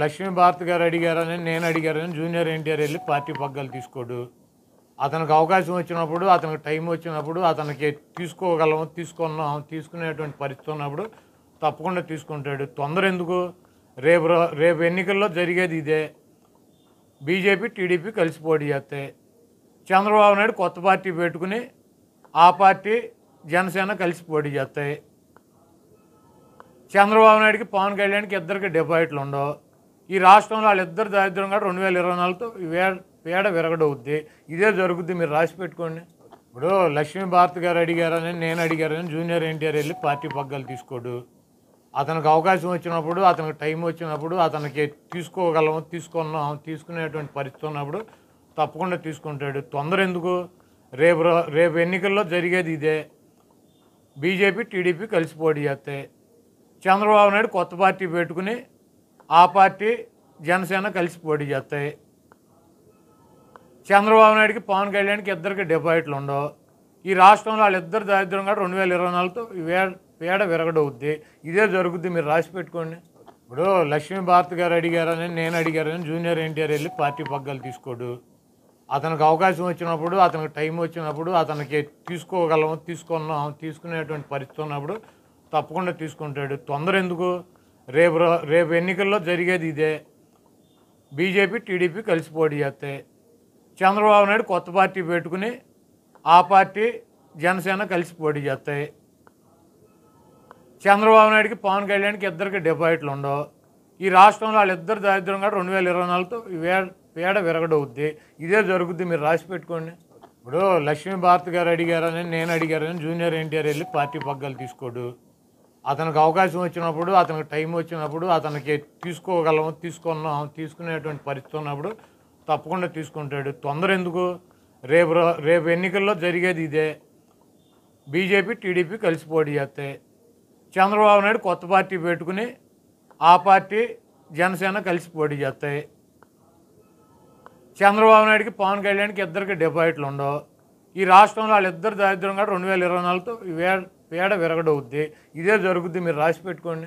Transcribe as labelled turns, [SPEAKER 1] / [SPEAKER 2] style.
[SPEAKER 1] లక్ష్మీ భారత్ గారు అడిగారని నేను అడిగారని జూనియర్ ఎన్టీఆర్ వెళ్ళి పార్టీ పగ్గాలు తీసుకోడు. అతనికి అవకాశం వచ్చినప్పుడు అతనికి టైం వచ్చినప్పుడు అతనికి తీసుకోగలం తీసుకున్నాం తీసుకునేటువంటి పరిస్థితి ఉన్నప్పుడు తప్పకుండా తీసుకుంటాడు. తొందర ఎందుకు? రేపు రో- రేపు ఎన్నికల్లో జరిగేది ఇదే. బీజేపీ టీడీపీ కలిసి పోటీ చేస్తాయి చంద్రబాబు నాయుడు కొత్త పార్టీ పెట్టుకుని ఆ పార్టీ జనసేన కలిసి పోటీ చేస్తాయి చంద్రబాబు నాయుడుకి పవన్ కళ్యాణ్కి ఇద్దరికి డిపాజిట్లు ఉండవు. ఈ రాష్ట్రంలో వాళ్ళిద్దరు దారిద్ర్యం కూడా రెండు వేల ఇరవై నాలుగుతో వేడ పేడ విరగడవుద్ది. ఇదే జరుగుద్ది మీరు రాసి పెట్టుకోండి. ఇప్పుడు లక్ష్మీ భారత్ గారు అడిగారని నేను అడిగారని జూనియర్ ఎన్టీఆర్ వెళ్ళి పార్టీ పగ్గాలు తీసుకోడు. అతనికి అవకాశం వచ్చినప్పుడు అతనికి టైం వచ్చినప్పుడు అతనికి తీసుకోగలం తీసుకున్నాం తీసుకునేటువంటి పరిస్థితి ఉన్నప్పుడు తప్పకుండా తీసుకుంటాడు. తొందర ఎందుకు? రేపు రో- రేపు ఎన్నికల్లో జరిగేది ఇదే. బీజేపీ టీడీపీ కలిసి పోటీ చేస్తాయి చంద్రబాబు నాయుడు కొత్త పార్టీ పెట్టుకుని ఆ పార్టీ జనసేన కలిసి పోటీ చేస్తాయి. చంద్రబాబు నాయుడుకి పవన్ కళ్యాణ్కి ఇద్దరికి డిపాజిట్లు ఉండవు. ఈ రాష్ట్రంలో వాళ్ళిద్దరు దారిద్ర్యం కూడా రెండు వేల ఇరవై నాలుగుతో వేడ వేడ విరగడవుద్ది. ఇదే జరుగుద్ది. మీరు రాసి పెట్టుకోండి. ఇప్పుడు లక్ష్మీ భారత్ గారు అడిగారని నేను అడిగారని జూనియర్ ఎన్టీఆర్ వెళ్ళి పార్టీ పగ్గాలు తీసుకోడు. అతనికి అవకాశం వచ్చినప్పుడు అతనికి టైం వచ్చినప్పుడు అతనికి తీసుకోగలం తీసుకున్నాం తీసుకునేటువంటి పరిస్థితి ఉన్నప్పుడు తప్పకుండా తీసుకుంటాడు. తొందర ఎందుకు? రేపు రో- రేపు ఎన్నికల్లో జరిగేది ఇదే. బీజేపీ టీడీపీ కలిసి పోటీ చేస్తాయి చంద్రబాబు నాయుడు కొత్త పార్టీ పెట్టుకుని ఆ పార్టీ జనసేన కలిసి పోటీ చేస్తాయి చంద్రబాబు నాయుడుకి పవన్ కళ్యాణ్కి ఇద్దరికి డిపాజిట్లు ఉండవు. ఈ రాష్ట్రంలో వాళ్ళిద్దరు దారిద్రం కూడా రెండు వేల ఇరవై నాలుగుతో పేడ విరగడవుద్ది. ఇదే జరుగుద్ది మీరు రాసి పెట్టుకోండి. ఇప్పుడు లక్ష్మీ భారత్ గారు అడిగారని నేను అడిగారని జూనియర్ ఎన్టీఆర్ వెళ్ళి పార్టీ పగ్గాలు తీసుకోడు. అతనికి అవకాశం వచ్చినప్పుడు అతనికి టైం వచ్చినప్పుడు అతనికి తీసుకోగలము తీసుకున్నాం తీసుకునేటువంటి పరిస్థితి ఉన్నప్పుడు తప్పకుండా తీసుకుంటాడు. తొందర ఎందుకు? రేపు రో- రేపు ఎన్నికల్లో జరిగేది ఇదే. బీజేపీ టీడీపీ కలిసి పోటీ చేస్తాయి చంద్రబాబు నాయుడు కొత్త పార్టీ పెట్టుకుని ఆ పార్టీ జనసేన కలిసి పోటీ చేస్తాయి చంద్రబాబు నాయుడుకి పవన్ కళ్యాణ్కి ఇద్దరికి డిపాజిట్లు ఉండవు. ఈ రాష్ట్రంలో వాళ్ళిద్దరు దారిద్ర్యం కూడా రెండు వేల ఇరవై నాలుగుతో పేడ విరగడవుద్ది. ఇదే జరుగుద్ది. మీరు రాసి పెట్టుకోండి.